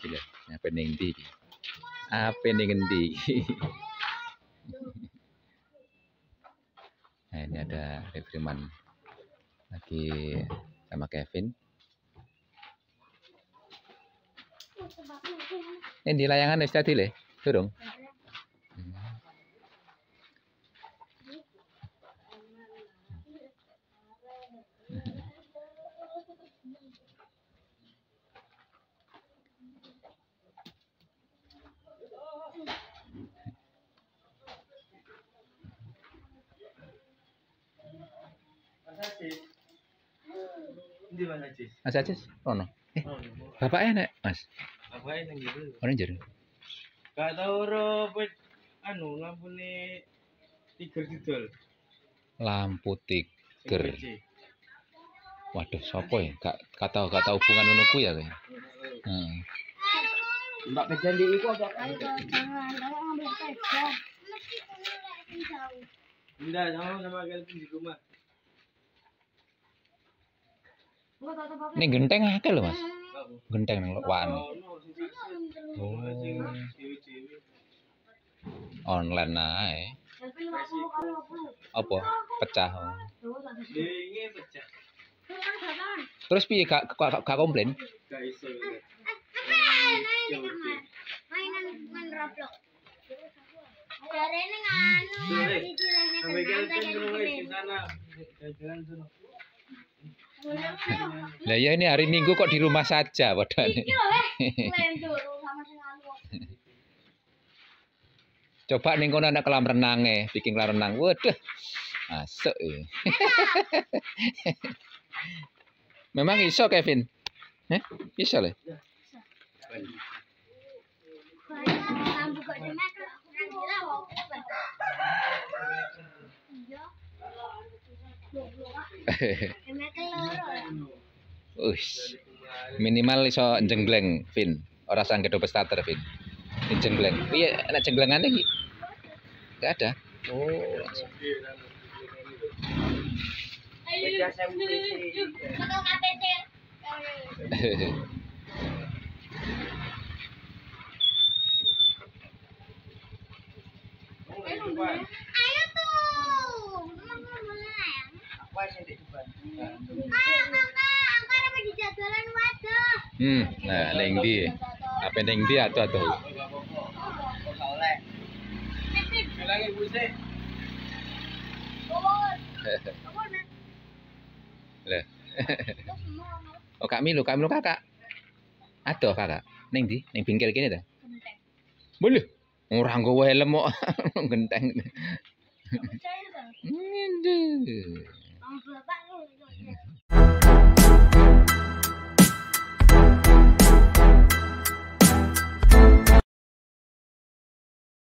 Gila, apa ning ndi iki? Apa ning? Nah, ini ada Refriman lagi sama Kevin. Ini layangan wis tadi le, durung. Ndi Mas Ajis? Mas ono. Eh, Oh, bapaknya nek, Mas. apa yang gitu? Ono jero. Gak tau ro pet anu lampune tiger didol. Lampu tiger. Waduh, sopo ya? Gak gak tau gak tau hubungan kuwi ya kayak. Hmm. Mbak pejan di iku apa? Ayo jangan, jangan ambil pegang. Enggak, sama sama kalian di rumah. Ini genteng akeh lho, Mas. Apa? Genteng nang lokan. Oh, Oh, online ae. Tapi 50 kali 50. Apa? Pecah. Jangan. Terus piye gak gak, komplain? Gak iso. Mainan main Roblox. Jarene Sampai kan di sana. Lah ya ini hari Minggu kok di rumah saja padahal. Eh. Coba ning kono ada kolam renang e, bikin kolam renang. Waduh. Masuk ya. Memang iso Kevin. Eh? Iso le. Lampu Iya. Uish. Minimal iso jenggleng, Vin. Ora sang kedo starter, Vin. Ini jenggleng. Piye enak jenglengane iki? Enggak ada. Oh, langsung. Pecah saya PC. Foto KTP. Ayo tuh. Mama mulai. Apa sing di depan? Ayo kakak, aku ada di jadwalan wadah. Hmm, nah ning ndi? Apa ning ndi. Lah. Oh, Kak Milu, Kak Milu kakak. Aduh kakak. Ning ndi? Ning bingkil kene ta? Boleh. Ora nggowo helm kok. Genteng.